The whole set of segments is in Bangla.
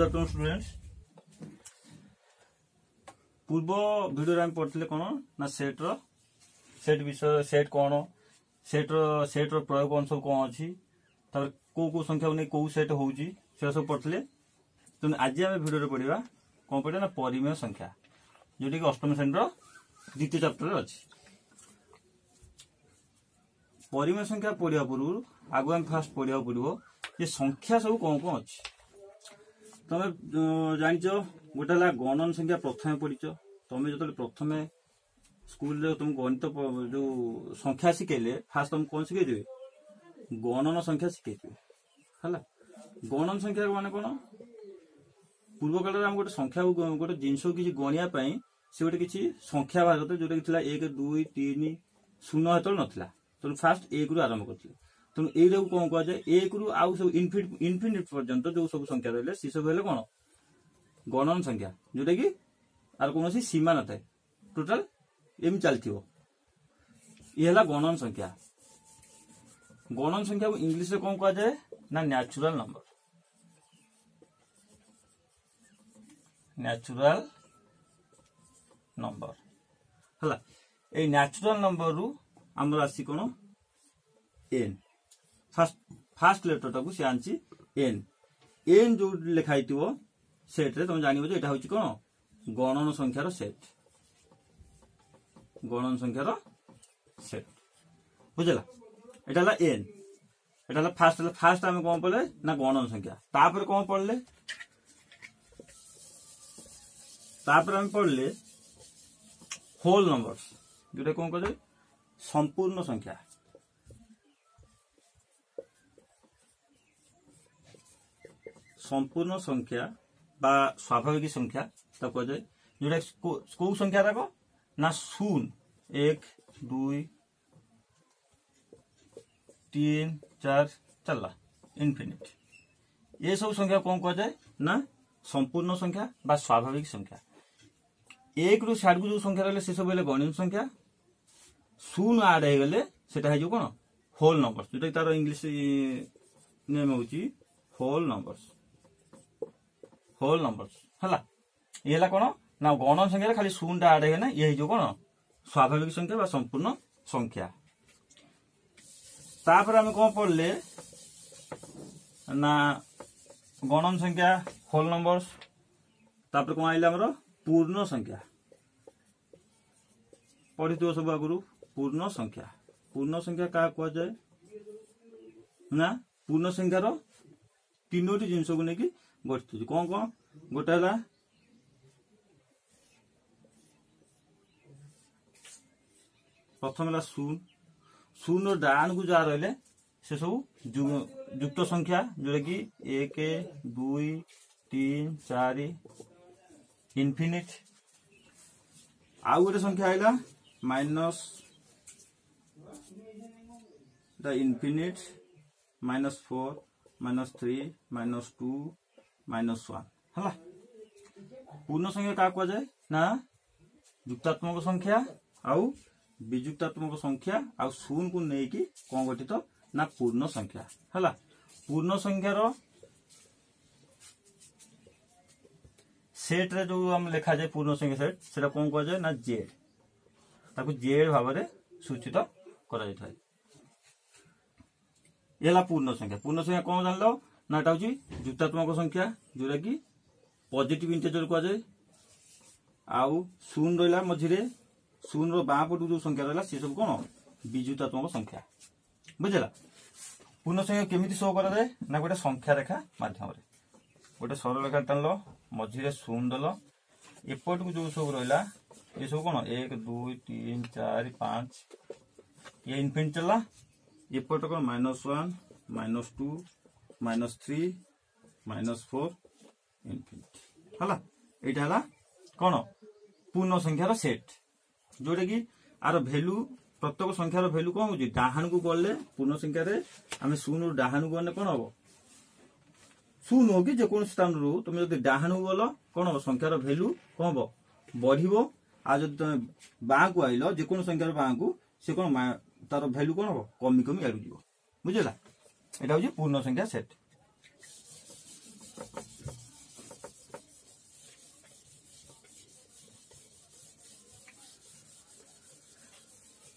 গুড আফটারনুন স্টুডেন্টস পূর্ব ভিডিওরে আমি পড়লে কোণ না সেট্র সেট বিষয় সেট কোণ সেট্র সেট্র প্রয়োগ অংশ কোণ অছি তারপরে কো কেউ সংখ্যা নিয়ে কেউ সেট হচ্ছে সেটা সব পড়লে তেমনি আজ আমি ভিডিওরে পড়া কোণ পড়া না পরিমেয় সংখ্যা কি অষ্টম শ্রেণীর দ্বিতীয় চ্যাপ্টরে অছি পরিমেয় সংখ্যা পড়া পূর্ব আগুয়া আমি ফার্স্ট পড়া পড়ব যে সংখ্যা সব কোণ কোণ অছে ତମେ ଜାଣିଛ ଗୋଟେ ହେଲା ଗଣନ ସଂଖ୍ୟା ପ୍ରଥମେ ପଢିଛ ତମେ ଯେତେବେଳେ ପ୍ରଥମେ ସ୍କୁଲରେ ତୁମକୁ ଗଣିତ ଯୋଉ ସଂଖ୍ୟା ଶିଖେଇଲେ ଫାର୍ଷ୍ଟ ତମକୁ କଣ ଶିଖେଇଦେବେ ଗଣନ ସଂଖ୍ୟା ଶିଖେଇଥିବେ ହେଲା ଗଣନ ସଂଖ୍ୟା ମାନେ କଣ ପୂର୍ବକାଳରେ ଆମେ ଗୋଟେ ସଂଖ୍ୟା ଗୋଟେ ଜିନିଷକୁ କିଛି ଗଣିବା ପାଇଁ ସେ ଗୋଟେ କିଛି ସଂଖ୍ୟା ବାହାର କରିଥିଲେ ଯୋଉଟା କି ଥିଲା ଏକ ଦୁଇ ତିନି ଶୂନ ହେତେବେଳେ ନଥିଲା ତେଣୁ ଫାର୍ଷ୍ଟ ଏକରୁ ଆରମ୍ଭ କରିଥିଲେ ତେଣୁ ଏଇଟାକୁ କଣ କୁହାଯାଏ ଏକରୁ ଆଉ ସବୁ ଇନଫିନିଟ ଇନଫିନିଟ ପର୍ଯ୍ୟନ୍ତ ଯୋଉ ସବୁ ସଂଖ୍ୟା ରହିଲେ ସେସବୁ ହେଲେ କଣ ଗଣନ ସଂଖ୍ୟା ଯୋଉଟାକି ଆର କୌଣସି ସୀମା ନଥାଏ ଟୋଟାଲ ଏମିତି ଚାଲିଥିବ ଇଏ ହେଲା ଗଣନ ସଂଖ୍ୟା ଗଣନ ସଂଖ୍ୟାକୁ ଇଂଲିଶରେ କଣ କୁହାଯାଏ ନା ନ୍ୟାଚୁରାଲ ନମ୍ବର ନ୍ୟାଚୁରାଲ ନମ୍ବର ହେଲା ଏଇ ନ୍ୟାଚୁରାଲ ନମ୍ବରରୁ ଆମର ଆସି କଣ ଏନ୍ ଫାଷ୍ଟ ଫାଷ୍ଟ লেটরটাকে ସେ ଆଣିଛି ଏନ୍ ଏନ୍ ଯୋଉ ଲେଖା ହେଇଥିବ ସେଟ୍ରେ ତମେ ଜାଣିବ ଯେ ଏଇଟା ହେଉଛି କ'ଣ ଗଣନ ସଂଖ୍ୟାର ସେଟ୍ ଗଣନ ସଂଖ୍ୟାର ସେଟ୍ ବୁଝିଲା ଏଇଟା ହେଲା ଏନ୍ ଏଇଟା ହେଲା ଫାଷ୍ଟ ହେଲା ଫାର୍ଷ୍ଟ ଆମେ କ'ଣ ପଢ଼ିଲେ ନା ଗଣନ ସଂଖ୍ୟା ତାପରେ କ'ଣ ପଢ଼ିଲେ ତାପରେ ଆମେ ପଢ଼ିଲେ ହୋଲ୍ ନମ୍ବର୍ସ ଯୋଉଟା କ'ଣ କହିଲେ ସମ୍ପୂର୍ଣ୍ଣ ସଂଖ୍ୟା संपूर्ण संख्या बा स्वाभाविक संख्या तो कह जाए जो कौ संख्या ताको? ना शून एक दुई तीन चार चल इनफिनिट ये सब संख्या कौन कह जाए ना संपूर्ण संख्या बा स्वाभाविक संख्या एक रु सड़क जो संख्या रही से सब गणित संख्या शून आड हो गलेटा कौन होल नंबर जो तार इंग्लीश नेम हो होल नंबर्स হোল ନମ୍ବର୍ସ ହେଲା ଇଏ ହେଲା କ'ଣ ନା ଗଣ ସଂଖ୍ୟାରେ ଖାଲି ଶୂନଟା ଆଡ଼ ହେଇଗଲା ଇଏ ହେଇଯିବ କ'ଣ ସ୍ୱାଭାବିକ ସଂଖ୍ୟା ବା ସମ୍ପୂର୍ଣ୍ଣ ସଂଖ୍ୟା ତାପରେ ଆମେ କ'ଣ ପଢ଼ିଲେ ନା ଗଣନ ସଂଖ୍ୟା ହୋଲ ନମ୍ବର୍ସ ତାପରେ କ'ଣ ଆଇଲେ ଆମର ପୂର୍ଣ୍ଣ ସଂଖ୍ୟା ପଢ଼ିଥିବ ସବୁ ଆଗରୁ ପୂର୍ଣ୍ଣ ସଂଖ୍ୟା ପୂର୍ଣ୍ଣ ସଂଖ୍ୟା କାହା କୁହାଯାଏ ନା ପୂର୍ଣ୍ଣ ସଂଖ୍ୟାର ତିନୋଟି ଜିନିଷକୁ ନେଇକି गठित कौन कौन गोटे प्रथम शून शून डाण को जहा रही सब युक्त संख्या जोटा कि एक दुई तीन चार इनफिनिट आउ गोटे संख्या आईला minus the infinite minus four minus three minus two minus one ହେଲା ପୂର୍ଣ୍ଣ ସଂଖ୍ୟା କାହା କୁହାଯାଏ ନା ଯୁକ୍ତାତ୍ମକ ସଂଖ୍ୟା ଆଉ ବିଯୁକ୍ତାତ୍ମକ ସଂଖ୍ୟା ଆଉ ଶୂନକୁ ନେଇକି କ'ଣ ଗଠିତ ନା ପୂର୍ଣ୍ଣ ସଂଖ୍ୟା ହେଲା ପୂର୍ଣ୍ଣ ସଂଖ୍ୟାର ସେଟ୍ରେ ଯୋଉ ଆମେ ଲେଖାଯାଏ ପୂର୍ଣ୍ଣ ସଂଖ୍ୟା ସେଟ୍ ସେଟା କ'ଣ କୁହାଯାଏ ନା ଜେଡ୍ ତାକୁ ଜେଡ୍ ଭାବରେ ସୂଚିତ କରାଯାଇଥାଏ ଏ ହେଲା ପୂର୍ଣ୍ଣ ସଂଖ୍ୟା ପୂର୍ଣ୍ଣ ସଂଖ୍ୟା କ'ଣ ଜାଣିଲ না এটা হচ্ছে যুক্তাত্মক সংখ্যা ଯେଉଁଟାକି ପଜିଟିଭ୍ ଇଣ୍ଟେଜର୍ କୁହାଯାଏ ଆଉ ଶୂନ ରହିଲା ମଝିରେ ଶୂନର ବାଁ ପଟକୁ ଯେଉଁ ସଂଖ୍ୟା ରହିଲା ସେସବୁ କ'ଣ ବିଯୁକ୍ତାତ୍ମକ ସଂଖ୍ୟା ବୁଝିଲା ପୂର୍ଣ୍ଣ ସଂଖ୍ୟା କେମିତି ସୋ କରାଯାଏ ନା ଗୋଟେ ସଂଖ୍ୟା ରେଖା ମାଧ୍ୟମରେ ଗୋଟେ ସରଳରେଖା ଟାଣିଲ ମଝିରେ ଶୂନ ଦେଲ ଏପଟକୁ ଯେଉଁ ସବୁ ରହିଲା ଏସବୁ କ'ଣ ଏକ ଦୁଇ ତିନି ଚାରି ପାଞ୍ଚ ଇଏ ଇନଫିନିଟ୍ ଚାଲିଲା ଏପଟ କ'ଣ minus one minus two minus three minus four infinite है यहाँ कौन पूर्ण संख्यार सेट जोटा कि आर भैल्यू प्रत्येक संख्यार भैल्यू कौन हो डाण को गले पूर्ण संख्यार आम शून रू डाण को गले कौन हम शून हो कि जेको स्थान रु तुम जब डाण को गल कौन हम संख्यार भैल्यू कौन हम बढ़ आज तुम बाँ को आइल जेको संख्यार बाँ को सी कौन तार भैल्यू कौन हम कमी कमी आड़ जीव बुझेगा এটা হচ্ছে পূর্ণ সংখ্যা সেট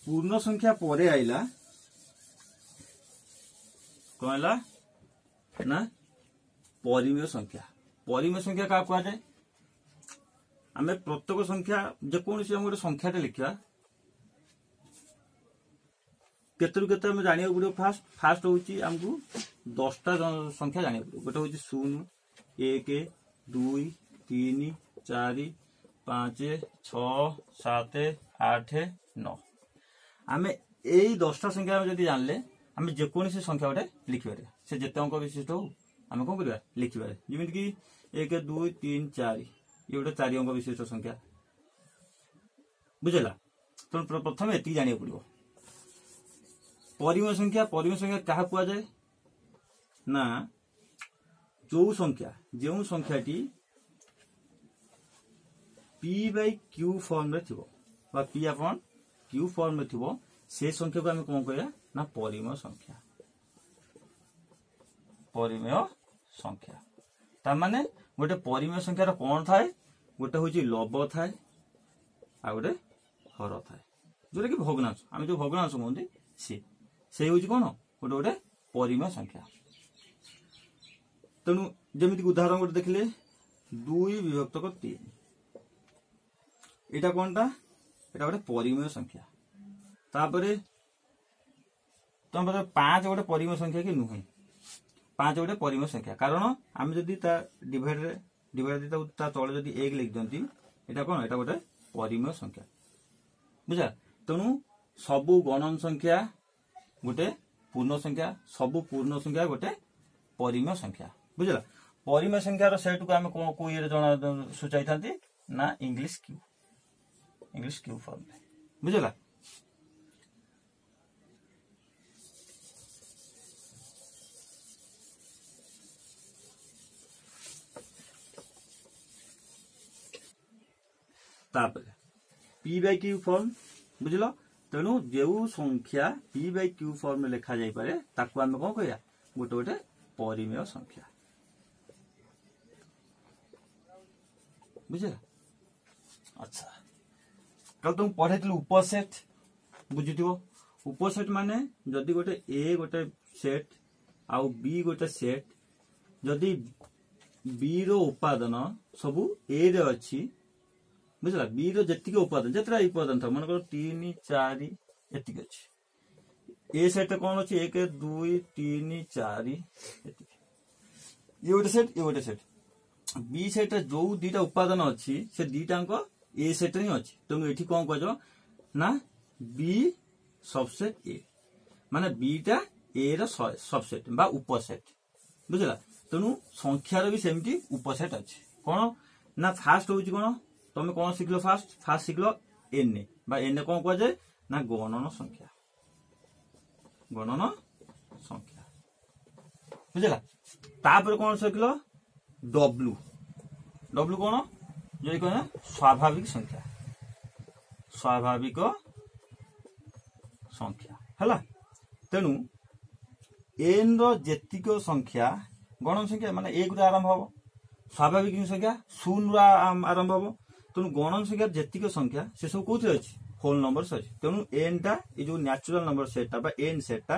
পূর্ণ সংখ্যা পরে আইলা কম আইলা না পরিমেয় সংখ্যা পরিমেয় সংখ্যা কাহা কুয়া যায় ଆମେ ପ୍ରତ୍ୟେକ ସଂଖ୍ୟା ଯେକୌଣସି ଆମେ ଗୋଟେ ସଂଖ୍ୟାଟେ ଲେଖିବା केतु के जाना पड़ो फास्ट फास्ट हूँ आमको दसटा संख्या जानको पड़ो गोटे हूँ शून्य एक दुई तीन चार पच छत आठ नौ आम यही दसटा संख्या जब जान लें आम जेको संख्या गोटे लिखिपर से जिते अंक विशिष्ट हो आम कौन कर लिखिपर जमीक एक दुई तीन चार ये गोटे चार अंक विशिष्ट संख्या बुझेगा तुम प्रथम ये जानक पड़ो পরিম সংখ্যা পরিম সংখ্যা কাহা কুযায়ে না ଯେଉଁ ସଂଖ୍ୟା ଯେଉଁ ସଂଖ୍ୟାଟି ପି ବାଇ କ୍ୟୁ ଫର୍ମରେ ଥିବ ବା ପି ଆପଣ କ୍ୟୁ ଫର୍ମରେ ଥିବ ସେ ସଂଖ୍ୟାକୁ ଆମେ କ'ଣ କହିବା ନା ପରିମେୟ ସଂଖ୍ୟା ପରିମେୟ ସଂଖ୍ୟା ତାମାନେ ଗୋଟେ ପରିମେୟ ସଂଖ୍ୟାର କ'ଣ ଥାଏ ଗୋଟେ ହେଉଛି ଲବ ଥାଏ ଆଉ ଗୋଟେ ହର ଥାଏ ଯେଉଁଟାକି ଭଗ୍ନାଂଶ ଆମେ ଯେଉଁ ଭଗ୍ନାଂଶ କୁହନ୍ତି ସିଏ ସେ ହେଉଛି କ'ଣ ଗୋଟେ ଗୋଟେ ପରିମେୟ ସଂଖ୍ୟା ତେଣୁ ଯେମିତିକି ଉଦାହରଣ ଗୋଟେ ଦେଖିଲେ ଦୁଇ ବିଭକ୍ତକ ତିନି ଏଇଟା କ'ଣଟା ଏଇଟା ଗୋଟେ ପରିମେୟ ସଂଖ୍ୟା ତାପରେ ତମେ ପଚାର ପାଞ୍ଚ ଗୋଟେ ପରିମେୟ ସଂଖ୍ୟା କି ନୁହେଁ ପାଞ୍ଚ ଗୋଟେ ପରିମେୟ ସଂଖ୍ୟା କାରଣ ଆମେ ଯଦି ତା ଡିଭାଇଡରେ ଡିଭାଇଡ ତାକୁ ତା ତଳେ ଯଦି ଏକ ଲେଖିଦିଅନ୍ତି ଏଇଟା କ'ଣ ଏଇଟା ଗୋଟେ ପରିମେୟ ସଂଖ୍ୟା ବୁଝା ତେଣୁ ସବୁ ଗଣନ ସଂଖ୍ୟା गोटे पूर्ण संख्या सब पूर्ण संख्या गोटे परिमेय संख्या बुझल परिमेय संख्यार सेट को सूचाई था English Q form Q form बुझल पी बाय क्यू फॉर्म बुझला ତେଣୁ ଯେଉଁ ସଂଖ୍ୟା ପି ବାଇ କ୍ୟୁ ଫର୍ମ ଲେଖା ଯାଇପାରେ ତାକୁ ଆମେ କଣ କହିବା ଗୋଟେ ଗୋଟେ ପରିମେୟ ସଂଖ୍ୟା ବୁଝିଲା ଆଚ୍ଛା କାଲି ତୁମକୁ ପଢେଇଥିଲି ଉପସେଟ୍ ବୁଝିଥିବ ଉପସେଟ୍ ମାନେ ଯଦି ଗୋଟେ ଏ ଗୋଟେ ସେଟ୍ ଆଉ ବି ଗୋଟେ ସେଟ୍ ଯଦି ବି ର ଉପାଦାନ ସବୁ ଏ ରେ ଅଛି ବୁଝିଲା ବି ର ଯେତିକି ଉପାଦାନ ଯେତେଟା ଉପାଦାନ ଥାଉ ମନେକର ତିନି ଚାରି ଏତିକି ଅଛି ଏ ସାଇଡ୍ଟା କଣ ଅଛି ଏକ ଦୁଇ ତିନି ଚାରି ଏତିକି ଇଏ ଗୋଟେ ସେଟ୍ ଇଏ ଗୋଟେ ସେଟ୍ ବି ସାଇଡ୍ଟା ଯୋଉ ଦିଟା ଉପାଦାନ ଅଛି ସେ ଦିଟାଙ୍କ ଏ ସେଟ୍ରେ ହିଁ ଅଛି ତେଣୁ ଏଠି କଣ କୁହାଯିବ ନା ବି ସବସେଟ୍ ଏ ମାନେ ବିଟା ଏ ର ସବସେଟ୍ ବା ଉପସେଟ୍ ବୁଝିଲା ତେଣୁ ସଂଖ୍ୟାର ବି ସେମିତି ଉପସେଟ୍ ଅଛି କଣ ନା ଫାଷ୍ଟ ହଉଛି କଣ তুমি কোন শিখলো ফার্স্ট ফার্স্ট শিখলো এন এ বা এন এ কোন কুযায় না গণন সংখ্যা গণন সংখ্যা বুঝলা তাপরে কোন শিখলো ডব্লু ডব্লু কোন যদি কোন স্বাভাবিক সংখ্যা স্বাভাবিক সংখ্যা হলা তেণু এন রেতিক সংখ্যা গণন সংখ্যা মানে এক রু আরম্ভ হব স্বাভাবিক সংখ্যা শূন্য রু আরম্ভ হব ତେଣୁ ଗଣ ସଂଖ୍ୟାର ଯେତିକି ସଂଖ୍ୟା ସେସବୁ কোথায় ଅଛି হোল নম্বর আছে তেমন এন টা এই যে ন্যাচুরাল নম্বর সেটটা বা এন সেটটা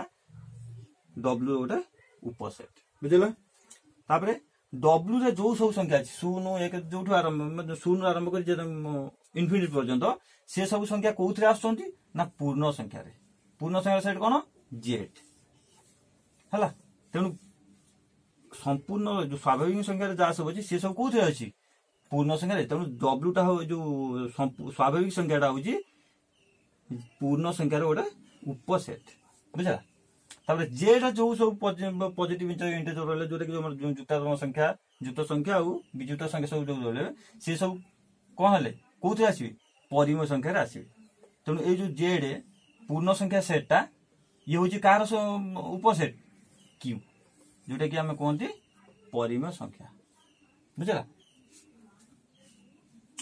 ডব্লু গোটে উপসেট বুঝলে তাপরে ডব্লু রে যে সব সংখ্যা আছে শূন্য এক যেটু আরম্ভ শূন্য আরম্ভ করে ইনফিনিট পর্যন্ত সে সব সংখ্যা কোথায় আসছেন না পূর্ণ সংখ্যার পূর্ণ সংখ্যার সেট কোণ জেড হল তেমন সম্পূর্ণ স্বাভাবিক সংখ্যার যা সব আছে সে সব কোথায় আছে पूर्ण संख्या तेनाली डब्ल्यू टा जो स्वाभाविक संख्या हूँ पूर्ण संख्यार गोटे उपसेट बुझा तापर जेटा जो सब पजिट इंटेज रहा जो जुक्ता संख्या जुक्त संख्या विजुक्त संख्या सब जो रही सी सब कौन है कौन आसवे परिम संख्यार आसवे तेणु ये जेड पूर्ण संख्या सेटा ये हूँ कह रेट क्यू जोटा कि आम कहती परिम संख्या बुझेगा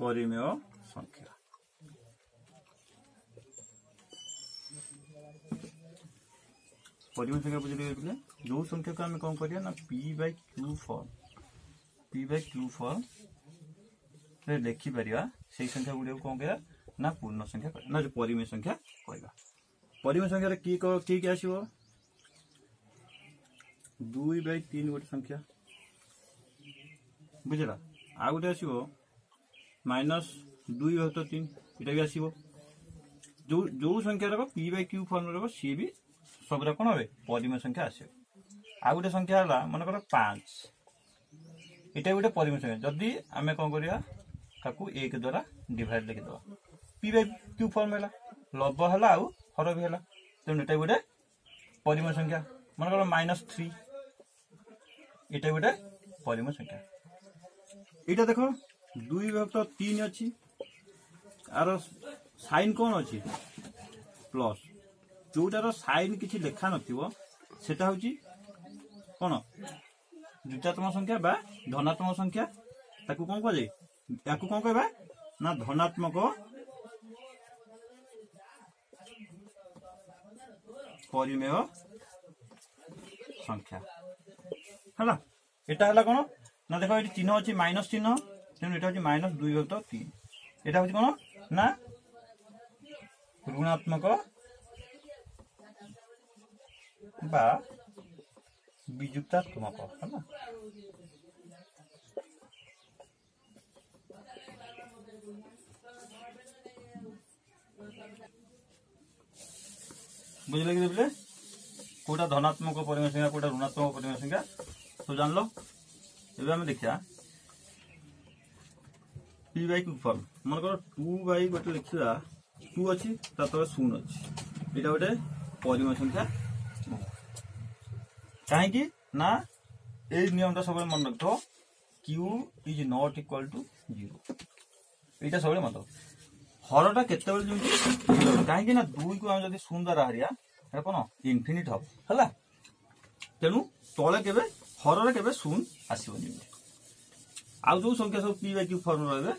পরিমেয় সংখ্যা পরিমেয় সংখ্যা বুঝে গেলে যে সংখ্যাকে আমি কম করিয়া না P by Q form P by Q ফর্মরে লেখিপারিবা সেই সংখ্যা গুড়ি কম করিয়া না পূর্ণ সংখ্যা না যে পরিমেয় সংখ্যা কইবা পরিমেয় সংখ্যার কি কি কি আসিব দুই বাই তিন গোটে সংখ্যা বুঝলা ଆଉ ଗୋଟେ ଆସିବ মাইনাস দুই বাহাত্তর তিন এটা ବି ଆସିବ ଯେଉଁ ଯେଉଁ ସଂଖ୍ୟାଟାକ ପି ବାଇ କ୍ୟୁ ଫର୍ମରେ ରହିବ ସିଏ ବି ସବୁଟା କ'ଣ হবে ପରିମୟ ସଂଖ୍ୟା ଆସିବ ଆଉ ଗୋଟେ ସଂଖ୍ୟା ହେଲା ମନେକର ପାଞ୍ଚ ଏଇଟା ଗୋଟେ ପରିମୟ ସଂଖ୍ୟା ଯଦି ଆମେ କ'ଣ କରିବା ତାକୁ ଏକ ଦ୍ୱାରା ଡିଭାଇଡ଼ ଲେଖିଦେବା ପି ବାଇ କ୍ୟୁ ଫର୍ମ ହେଲା ଲବ ହେଲା ଆଉ ହର ବି ହେଲା ତେଣୁ ଏଇଟା ଗୋଟେ ପରିମୟ ସଂଖ୍ୟା ମନେକର ମାଇନସ୍ ଥ୍ରୀ ଏଇଟା ଗୋଟେ ପରିମୟ ସଂଖ୍ୟା ଏଇଟା ଦେଖ দুই ভেক্টর তিন ଅଛି ଆର ସାଇନ୍ କ'ଣ ଅଛି ପ୍ଲସ୍ ଯୋଉଟାର ସାଇନ୍ କିଛି ଲେଖା ନଥିବ ସେଟା ହେଉଛି କ'ଣ ଦ୍ୱିତାତ୍ମକ ସଂଖ୍ୟା ବା ଧନାତ୍ମକ ସଂଖ୍ୟା ତାକୁ କ'ଣ କୁହାଯାଏ ତାକୁ କ'ଣ କହିବା ନା ଧନାତ୍ମକ ପରିମେୟ ସଂଖ୍ୟା ହେଲା ଏଟା ହେଲା କ'ଣ ନା ଦେଖ ଏଠି ଚିହ୍ନ ଅଛି ମାଇନସ୍ ଚିହ୍ନ দেখুন এটা হচ্ছে মাইনাস দুই ভক্ত তিন এটা হচ্ছে কোনো না ঋণাত্মক বা বিযুক্তাত্মক হ্যাঁ বুঝলে কি বুঝলে কোটা ধনাত্মক পরিমেয় সংখ্যা কোটা ঋণাত্মক পরিমেয় সংখ্যা তো জানলো এবার আমি দেখিয়া পি বাই କୁ ଫର୍ମ ମନେକର ଟୁ ବାଇ ଗୋଟେ ଲେଖିବା ଟୁ ଅଛି ତା ତଳେ ଶୂନ ଅଛି ଏଇଟା ଗୋଟେ ପରିମ ସଂଖ୍ୟା କାହିଁକି ନା ଏଇ ନିୟମଟା ସବୁବେଳେ ମନେ ରଖିଥିବ Q is not equal to zero ଏଇଟା ସବୁବେଳେ ମନେ ରଖ ହରଟା କେତେବେଳେ ଯେମିତି କାହିଁକି ନା ଦୁଇକୁ ଆମେ ଯଦି ଶୂନ ଦ୍ୱାରା ହାରିବା ଏଇଟା କ'ଣ ଇନଫିନିଟ୍ ହବ ହେଲା ତେଣୁ ତଳେ କେବେ ହରରେ କେବେ ଶୂନ ଆସିବନି ଆଉ ଯୋଉ ସଂଖ୍ୟା ସବୁ ପି ବାଇ କ୍ୟୁ ଫର୍ମ ରହିବେ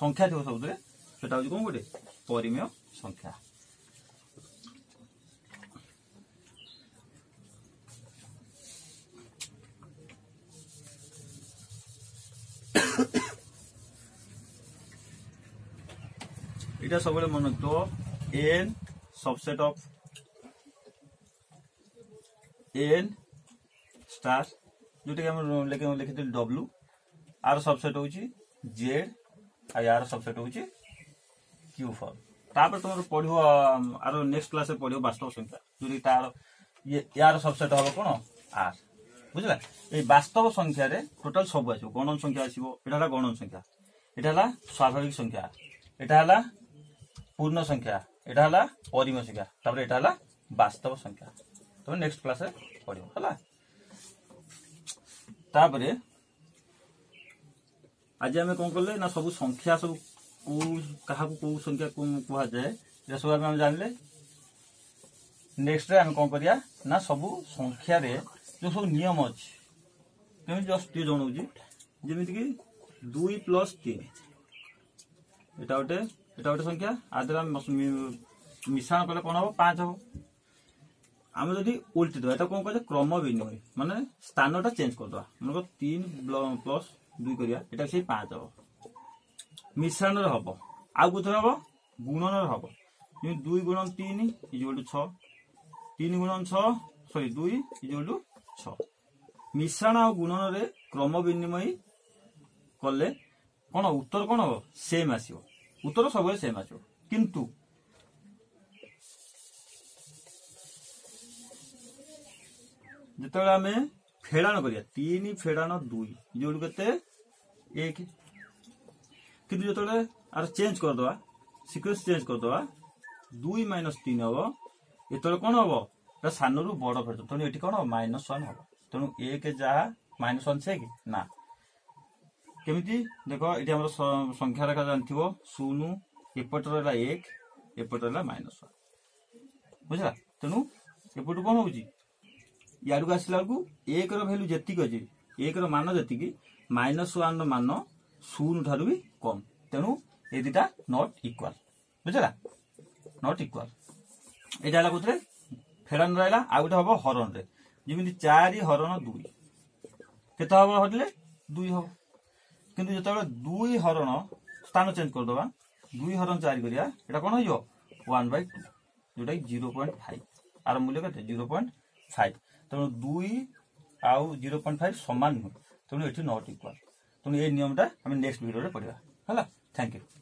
ସଂଖ୍ୟା ଥିବ ସବୁଥିରେ ସେଟା ହଉଛି କଣ ଗୋଟେ ପରିମେୟ ସଂଖ୍ୟା এটা সবুলে মনে তো N subset of N star যেটাকে আমরা লিখে লিখেছিল ডব্লু आर सबसेट हूँ जेड आर सबसेट हूँ क्यू फर तापर तुम पढ़ आर नेक्स्ट क्लास पढ़ बास्तव संख्या जो तार यार सबसेट हम कौन आर बुझला ये बास्तव संख्या रे टोटल सब आस गणन संख्या आसा गणन संख्या यहाँ है स्वाभाविक संख्या यहाँ है पूर्ण संख्या यहाँ है अरिम संख्या यहाँ है बास्तव संख्या तुम नेक्स्ट क्लास पढ़ है ଆଜି ଆମେ କ'ଣ କଲେ ନା ସବୁ ସଂଖ୍ୟା ସବୁ କେଉଁ କାହାକୁ କେଉଁ ସଂଖ୍ୟା କୁହାଯାଏ ଏଇଟା ସବୁ ଆମେ ଜାଣିଲେ ନେକ୍ସଟରେ ଆମେ କ'ଣ କରିବା ନା ସବୁ ସଂଖ୍ୟାରେ ଯେଉଁ ସବୁ ନିୟମ ଅଛି କେମିତି ଜଷ୍ଟ ଟିକେ ଜଣାଉଛି ଯେମିତିକି ଦୁଇ ପ୍ଲସ୍ ତିନି ଏଇଟା ଗୋଟେ ଏଇଟା ଗୋଟେ ସଂଖ୍ୟା ଆ ଦେହରେ ଆମେ ମିଶାଣ କଲେ କ'ଣ ହେବ ପାଞ୍ଚ ହେବ ଆମେ ଯଦି ଓଲଟି ଦେବା ଏଇଟା କ'ଣ କୁହାଯାଏ କ୍ରମ ବିନିମୟ ମାନେ ସ୍ଥାନଟା ଚେଞ୍ଜ କରିଦେବା ମନେକର ତିନି ପ୍ଲସ୍ দুই କରିବା এটা ସେଇ ପାଞ୍ଚ ହବ ମିଶ୍ରଣର ହବ ଆଉ କୋଉଥିରେ ହବ ଗୁଣନର ହବ ଯେମିତି ଦୁଇ ଗୁଣ ତିନି ଇଜିବଲ୍ ଟୁ ଛଅ ତିନି ଗୁଣ ଛଅ ସରି ଦୁଇ ଇଜିବଲ୍ ଟୁ ଛଅ ମିଶ୍ରଣ ଆଉ ଗୁଣନରେ କ୍ରମ ବିନିମୟ କଲେ କ'ଣ ଉତ୍ତର କ'ଣ ହବ ସେମ୍ ଆସିବ ଉତ୍ତର ସବୁବେଳେ ସେମ୍ ଆସିବ କିନ୍ତୁ ଯେତେବେଳେ ଆମେ ফেড়ানো করিয়া তিন ফেড়ানো দুই যোগ কেতে এক কিন্তু যেতবে আর চেঞ্জ করদেবা সিকুয়েন্স চেঞ্জ করদেবা দুই মাইনস তিন হব এতবে কোণ হব এটা সানরু বড় ফেড় তেমন এটি কোণ হব মাইনস ওয়ান হব তেমন এক যা মাইনস ওয়ান সে কি না কেমিতি দেখ এটি আমার সংখ্যা রেখা জানিথিব শূন্য এপটে রহলা এক এপটে রহলা মাইনস ওয়ান বুঝলা তেমন এপটু কোণ হচ্ছে ইয়াড়ু আসিଲା ବେଳକୁ ଏକର ଭ୍ୟାଲ୍ୟୁ ଯେତିକି ଅଛି ଏକର ମାନ ଯେତିକି ମାଇନସ୍ ୱାନ୍ର ମାନ ଶୂନ ଠାରୁ ବି କମ୍ ତେଣୁ ଏ ଦୁଇଟା ନଟ୍ ଇକ୍ୱାଲ୍ ବୁଝିଲା ନଟ୍ ଇକ୍ୱାଲ୍ ଏଇଟା ହେଲା କୋଉଥିରେ ଫେଡ଼ାନ ରହିଲା ଆଉ ଗୋଟେ ହବ ହରଣରେ ଯେମିତି ଚାରି ହରଣ ଦୁଇ କେତେ ହବ ହଟିଲେ ଦୁଇ ହବ କିନ୍ତୁ ଯେତେବେଳେ ଦୁଇ ହରଣ ସ୍ଥାନ ଚେଞ୍ଜ କରିଦେବା ଦୁଇ ହରଣ ଚାରି କରିବା ଏଇଟା କ'ଣ ହେଇଯିବ ୱାନ୍ ବାଇ ଟୁ ଯେଉଁଟାକି ଜିରୋ ପଏଣ୍ଟ ଫାଇଭ୍ ଆର ମୂଲ୍ୟ କେତେ ଜିରୋ ପଏଣ୍ଟ ଫାଇଭ୍ ତେଣୁ ଦୁଇ ଆଉ ଜିରୋ ପଏଣ୍ଟ ଫାଇଭ ସମାନ ନୁହେଁ ତେଣୁ ଏଠି ନଟ୍ ଇକ୍ୱାଲ୍ ତେଣୁ ଏ ନିୟମଟା ଆମେ ନେକ୍ସଟ ଭିଡ଼ିଓରେ ପଢ଼ିବା ହେଲା ଥ୍ୟାଙ୍କ ୟୁ